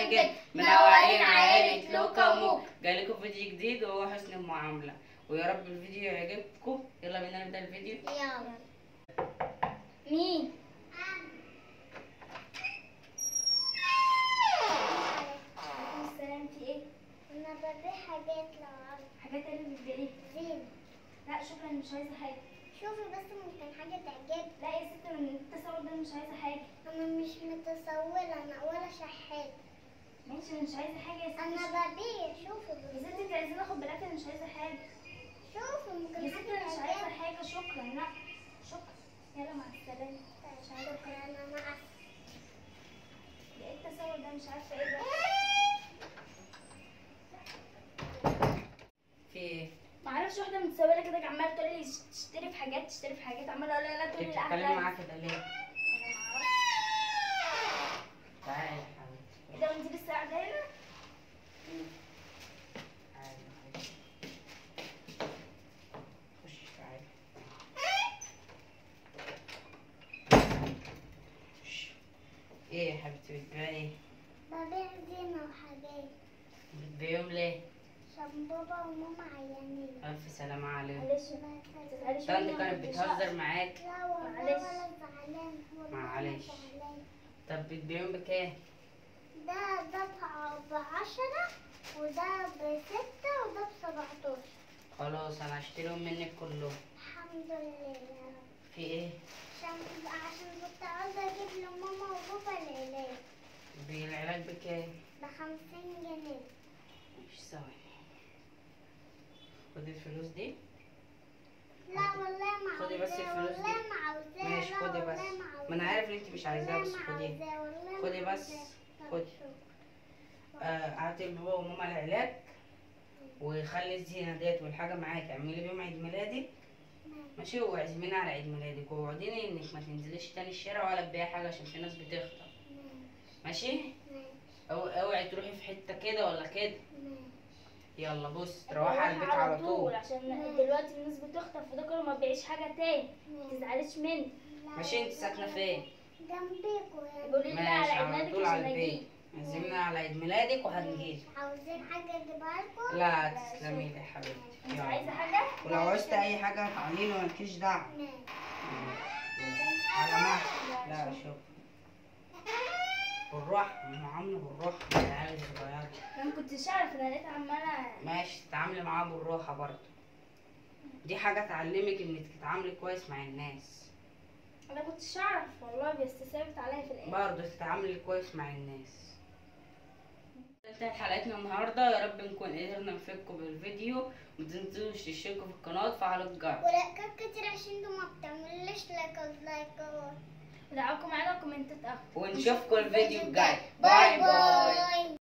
جدا جدا منورين عائلة لوكا وموك جايلكم فيديو جديد وهو حسن المعاملة. ويا رب الفيديو يعجبكم. يلا بينا نبدأ الفيديو. يلا. مين؟ السلام في إيه؟ أنا ببيع حاجات لعرض حاجات اللي بتبيعيها زين. لا شكرا مش عايزة حاجة. شوفي بس ممكن حاجة تعجبك. لا يا ستي من التصور ده مش عايزة حاجة. أنا مش متسولة أنا ولا شحات. ماشي مش عايزة حاجة يا ستي. أنا ببيع شوفي يا ستي أنت عايزين اخد بالاكل مش عايزة حاجة. شوفي ممكن يا ستي أنا مش عايزة حاجة. شكرا. لا شكرا. يلا مع السلامة. مش عايزة شكرا حاجة أنا مع إيه التصور ده مش عارفة إيه ده. في إيه؟ معرفش واحدة متسولة كده عمالة تقول لي تشتري في حاجات تشتري في حاجات. عمالة أقول لها لا تقول لي انت لا بتتكلمي. معاك كده ليه؟ أنا معرفش تعالي يا حبيبتي إيه ده وانت لسه قاعدة هنا تعالي يا حبيبتي. خش تعالي خش. إيه يا حبيبتي بتبيعي إيه؟ ببيع زينة وحاجات بتبيعيهم ليه؟ عشان بابا وماما عيانين ألف سلامة عليهم معلش طنط كانت بتهزر. معاك لا والله معلش. ولا زعلان. طب بتبيعهم بكام؟ ده ده ب- بعشرة وده بستة وده بسبعتاشر خلاص أنا هشتريهم منك كلهم الحمد لله يا رب في إيه؟ عشان عشان كنت عاوزة وبابا العلاج بالعلاج بكام؟ بخمسين جنيه. مش ثواني خدي الفلوس دي. لا والله ما خدي بس الفلوس دي. ماشي خدي بس. ما أنا عارف ان انت مش عايزاها بس خدي. ما بس. خدي. شكرا. آه، لبابا وماما العلاج وخلي الزينة ديت والحاجة معاكي اعملي بيهم عيد ميلادي. ماشي. واعزميني على عيد ميلادك. ووعديني إنك ما تنزليش تاني الشارع ولا تبيعي حاجة عشان في ناس بتخطر ماشي؟ ماشي. أو اوعي تروحي في حتة كده ولا كده؟ ماشي. يلا بص تروحي على البيت على طول عشان دلوقتي الناس بتخطف فده كله ما تبيعيش حاجة تاني. ما تزعليش مني. ماشي انت ساكنة فين؟ جنبيكوا يعني. قولي لي على ماشي عيد على ميلادك طول على البيت. عزمنا على عيد ميلادك وهنجيلك. عاوزين حاجة اجيبها لكم لا تسلمي لي يا حبيبتي. انت. عايزة حاجة؟ ولو عوزت أي حاجة تعالي له مالكيش دعوة. على ما. لا شوف بالراحه المعامله بالراحه مع العيال الصغيره أنا ما كنتش أعرف أنا لقيت عمالة ماشي تتعاملي معاه بالراحة برضه. دي حاجة تعلمك إنك تتعاملي كويس مع الناس. أنا ما كنتش أعرف والله بس ثابت عليا في الآخر. برضه تتعاملي كويس مع الناس. انتهت حلقتنا النهارده يا رب نكون قدرنا نفيدكم بالفيديو. متنسوش تشتركوا في القناة وتفعلوا الجرس. ولايكات كتير عشان أنتوا ما بتعملوش لايكات لايكات ودعوكم معانا كومنتات أكتر. ونشوفكم الفيديو الجاي bye bye